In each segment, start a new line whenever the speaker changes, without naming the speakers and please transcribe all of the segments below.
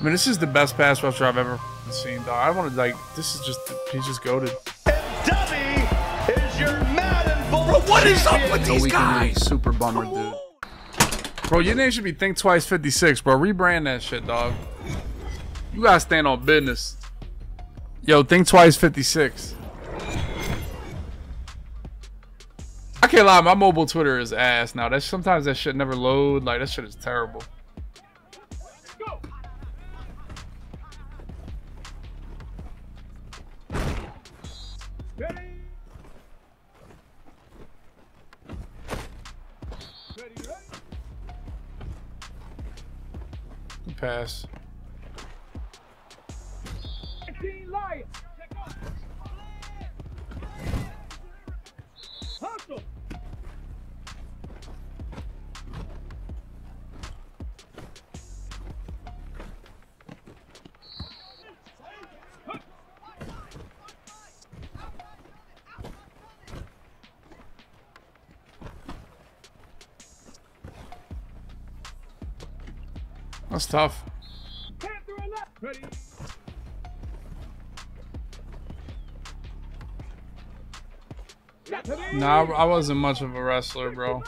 I mean, this is the best pass rusher I've ever seen, dog. I wanted like this is just he's just goaded.
And Dummy is your Madden Bowl
Bro, what is up with
So
these
we can be
guys?
super bummer, dude. Bro, your name should be Think Twice 56, bro. Rebrand that shit, dog. You gotta stand on business. Yo, Think Twice 56. I can't lie, my mobile Twitter is ass now. That sometimes that shit never load. Like that shit is terrible. That's tough. Nah, I wasn't much of a wrestler, bro.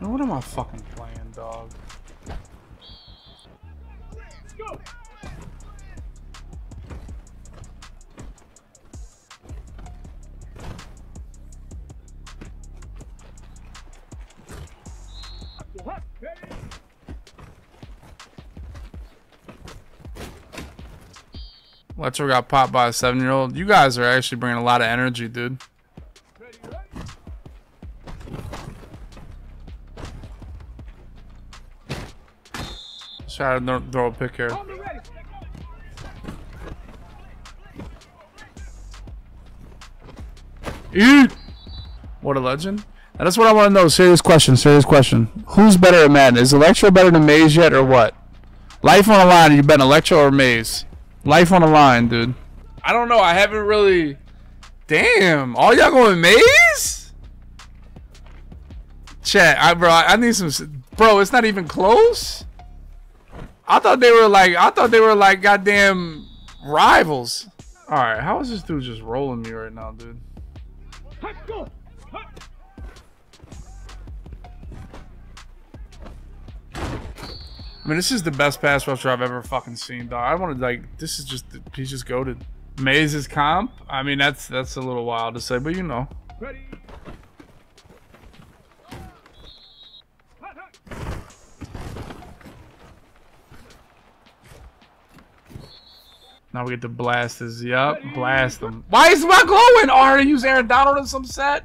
What am I fucking playing, dog? Letro got popped by a seven-year-old. You guys are actually bringing a lot of energy, dude. Try to throw a pick here. Eat! What a legend. And that's what I want to know. Serious question. Serious question. Who's better at Madden? Is Electro better than Maze yet, or what? Life on the line. You bet Electro or Maze? Life on the line, dude. I don't know. I haven't really. Damn. All y'all going Maze? Chat, I bro, I need some. Bro, it's not even close. I thought they were like. I thought they were like goddamn rivals. All right, how is this dude just rolling me right now, dude? I mean, this is the best pass rusher I've ever fucking seen, dog. I wanted like this is just he's just goaded. Maze's comp. I mean, that's that's a little wild to say, but you know. Now we get to blast his. Yup, blast him. Why is my glowing? Are you use Aaron Donald in some set?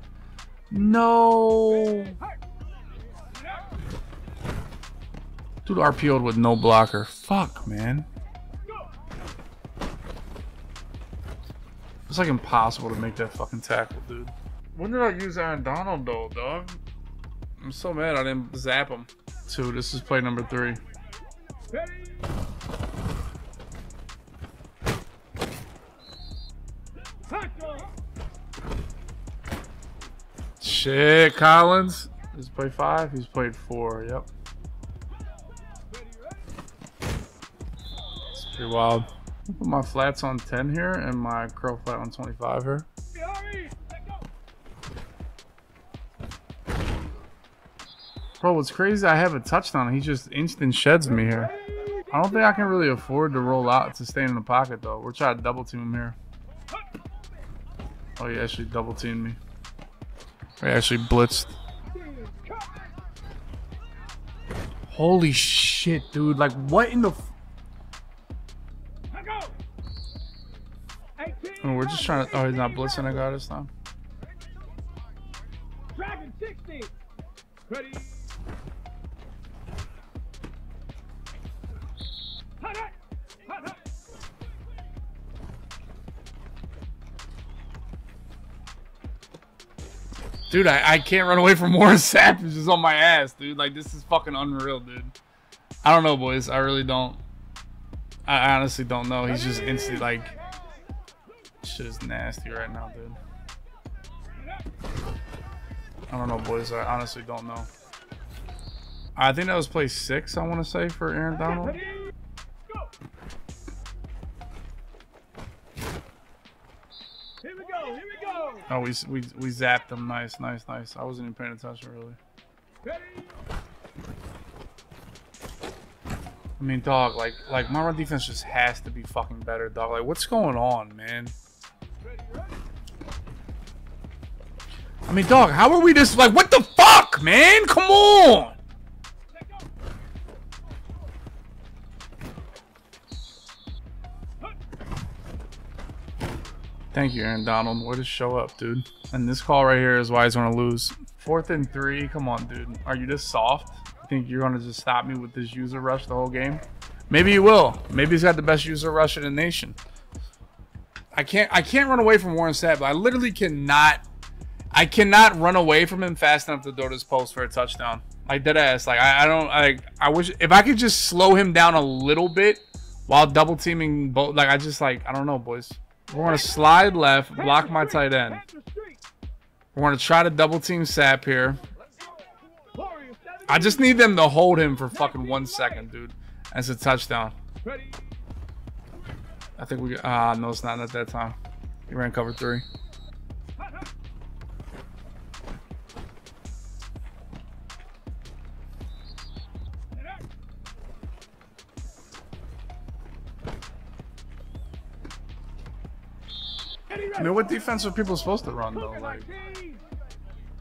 No. Dude RPO'd with no blocker. Fuck, man. It's like impossible to make that fucking tackle, dude. When did I use Aaron Donald though, dog? I'm so mad I didn't zap him. Two, this is play number three. Shit, Collins. He's played five. He's played four. Yep. It's pretty wild. I'll Put my flats on 10 here and my curl flat on 25 here. Bro, what's crazy? I have a touchdown. He just instant sheds me here. I don't think I can really afford to roll out to stay in the pocket though. We're trying to double team him here. Oh, he actually double teamed me. He actually blitzed. Holy shit, dude. Like, what in the... Oh, we're just trying to... Oh, he's not blitzing I got this time. Dude, I, I can't run away from Warren Savage is on my ass, dude. Like, this is fucking unreal, dude. I don't know, boys. I really don't. I honestly don't know. He's just instantly like, shit is nasty right now, dude. I don't know, boys. I honestly don't know. I think that was play six. I want to say for Aaron Donald.
Here we go. Here we go.
Oh, we we we zapped him. Nice, nice, nice. I wasn't even paying attention really. I mean, dog, like like my run defense just has to be fucking better, dog. Like, what's going on, man? I mean, dog, how are we just like, what the fuck, man? Come on. Thank you, Aaron Donald. Way to show up, dude. And this call right here is why he's gonna lose. Fourth and three. Come on, dude. Are you just soft? You think you're gonna just stop me with this user rush the whole game? Maybe you will. Maybe he's got the best user rush in the nation. I can't. I can't run away from Warren Sapp. I literally cannot. I cannot run away from him fast enough to throw this post for a touchdown. Like dead ass. Like I, I don't. Like I wish if I could just slow him down a little bit while double teaming both. Like I just like I don't know, boys. We're gonna slide left, block my tight end.
To.
We're gonna try to double team Sapp here. I just need them to hold him for fucking one second, dude. That's a touchdown. I think we. Ah, no, it's not at that time. He ran cover three. I mean, what defense are people supposed to run though? Like,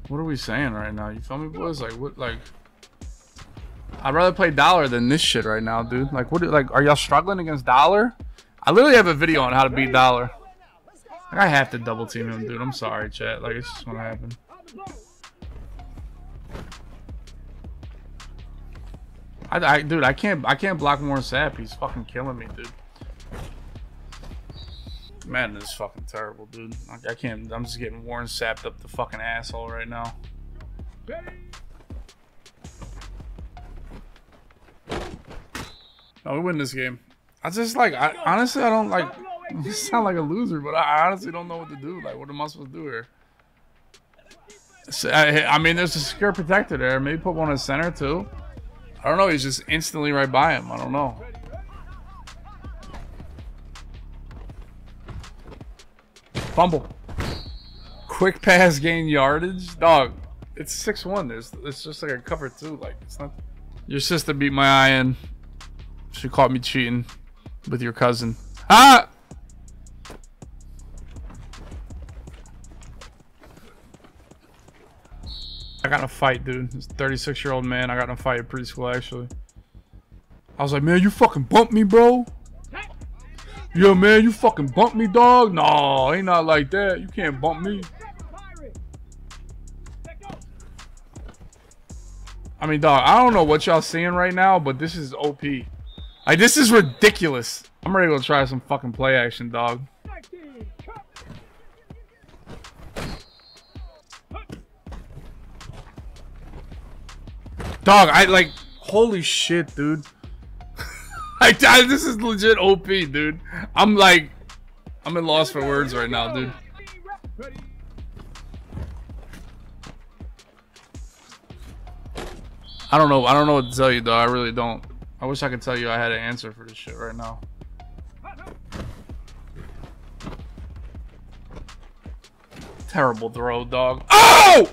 what are we saying right now? You feel me, boys? Like, what? Like, I'd rather play Dollar than this shit right now, dude. Like, what? Like, are y'all struggling against Dollar? I literally have a video on how to beat Dollar. Like, I have to double team him, dude. I'm sorry, chat. Like, it's just gonna happen. I, I, dude, I can't, I can't block Warren Sapp. He's fucking killing me, dude. Man, this is fucking terrible, dude. I, I can't. I'm just getting Warren Sapped up the fucking asshole right now. No, we win this game. I just like, I honestly, I don't like. I sound like a loser, but I honestly don't know what to do. Like, what am I supposed to do here? So, I, I mean, there's a secure protector there. Maybe put one in the center too. I don't know. He's just instantly right by him. I don't know. Fumble. Quick pass gain yardage. Dog, it's 6-1. There's it's just like a cover two. Like it's not Your sister beat my eye in. She caught me cheating with your cousin. Ah! I got in a fight, dude. This 36 year old man. I got in a fight at preschool, actually. I was like, man, you fucking bumped me, bro. Yo, man, you fucking bump me, dog? No, ain't not like that. You can't bump me. I mean, dog, I don't know what y'all seeing right now, but this is OP. Like, this is ridiculous. I'm ready to go try some fucking play action, dog. Dog, I like, holy shit, dude. I, I, this is legit OP, dude. I'm like, I'm at loss for words right now, dude. I don't know. I don't know what to tell you, though. I really don't. I wish I could tell you I had an answer for this shit right now. Terrible throw, dog. Oh!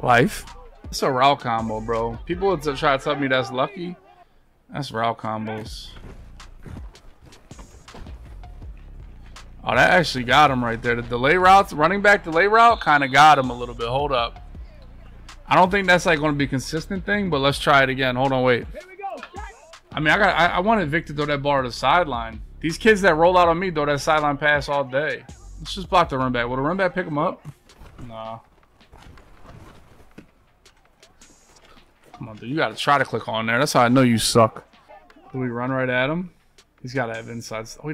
Life. It's a route combo, bro. People would try to tell me that's lucky. That's route combos. Oh, that actually got him right there. The delay routes, running back delay route, kind of got him a little bit. Hold up. I don't think that's like going to be a consistent thing, but let's try it again. Hold on, wait.
Here we go.
I mean, I got. I, I wanted Vick to throw that ball to the sideline. These kids that roll out on me throw that sideline pass all day. Let's just block the run back. Will the run back pick him up? Nah. Come on, dude. You got to try to click on there. That's how I know you suck. Do we run right at him? He's got to have insides. Oh,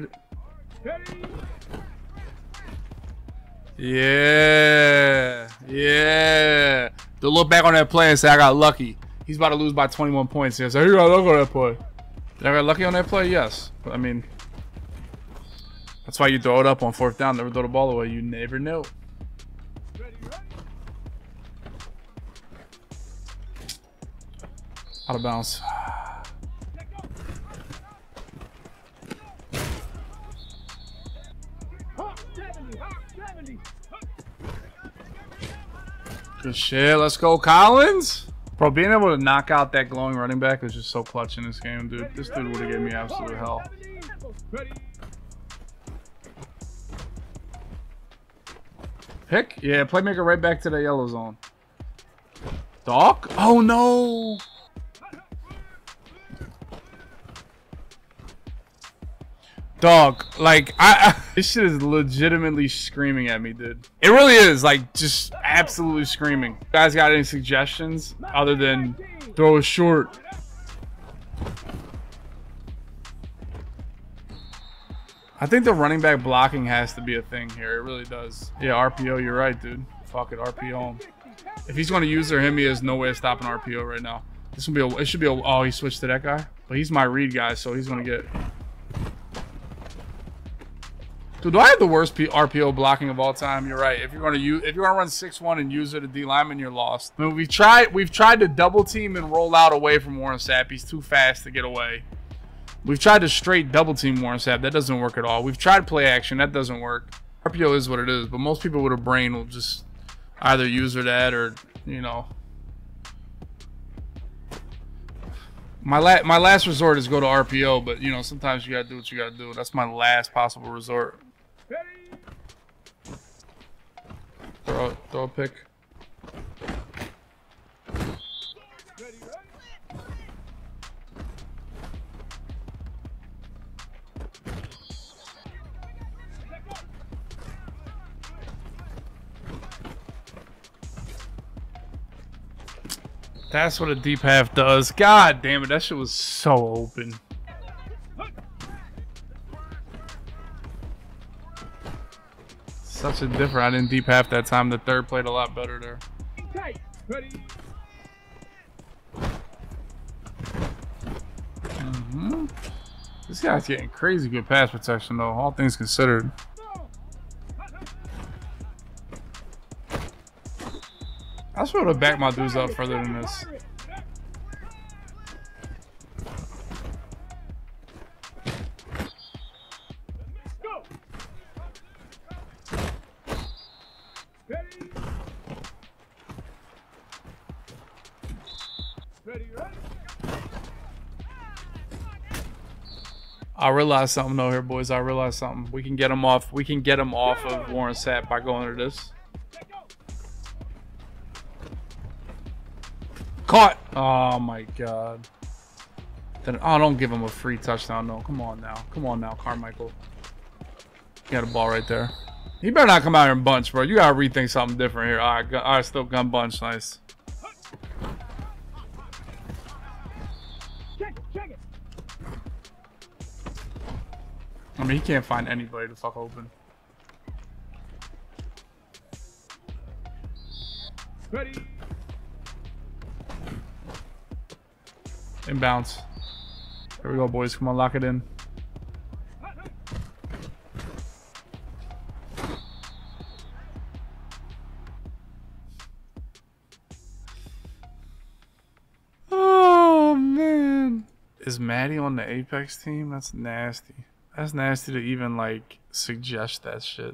yeah, yeah. To look back on that play and say I got lucky. He's about to lose by 21 points. He "Hey, you got lucky on that play." Did I get lucky on that play? Yes. But I mean, that's why you throw it up on fourth down. Never throw the ball away. You never know. Out of bounds.
Let go. Hop, 70, hop, 70. Hop.
Good shit. Let's go, Collins. Bro, being able to knock out that glowing running back is just so clutch in this game, dude. This dude would have given me absolute hell.
70.
Pick? Yeah, playmaker right back to the yellow zone. Doc? Oh no! Dog, like I, I this shit is legitimately screaming at me, dude. It really is, like just absolutely screaming. You guys got any suggestions other than throw a short? I think the running back blocking has to be a thing here. It really does. Yeah, RPO, you're right, dude. Fuck it, RPO him. If he's going to use or him, he has no way of stopping RPO right now. This will be a. It should be a. Oh, he switched to that guy, but he's my read guy, so he's going to get. Dude, do I have the worst P- RPO blocking of all time? You're right. If you're to use, if you're to run six one and use it a D lineman, you're lost. I mean, we've tried. We've tried to double team and roll out away from Warren Sapp. He's too fast to get away. We've tried to straight double team Warren Sapp. That doesn't work at all. We've tried play action. That doesn't work. RPO is what it is, but most people with a brain will just either use or that or, you know. My, la- my last resort is go to RPO, but, you know, sometimes you got to do what you got to do. That's my last possible resort.
Ready.
Throw, throw a pick. That's what a deep half does. God damn it, that shit was so open. Such a different. I didn't deep half that time. The third played a lot better there.
Tight. Ready. Mm-hmm.
This guy's getting crazy good pass protection though, all things considered. I should have backed my dudes up further than this. I realized something though here, boys. I realized something. We can get him off. We can get him off of Warren Sapp by going to this. Caught. Oh my god. Then oh, don't give him a free touchdown. No, come on now. Come on now, Carmichael. You got a ball right there. He better not come out here and bunch, bro. You gotta rethink something different here. All right, all right, still gun bunch, nice. I mean, he can't find anybody to fuck open.
Ready.
Inbounds. Here we go, boys. Come on, lock it in. Oh man. Is Maddie on the Apex team? That's nasty. That's nasty to even like suggest that shit.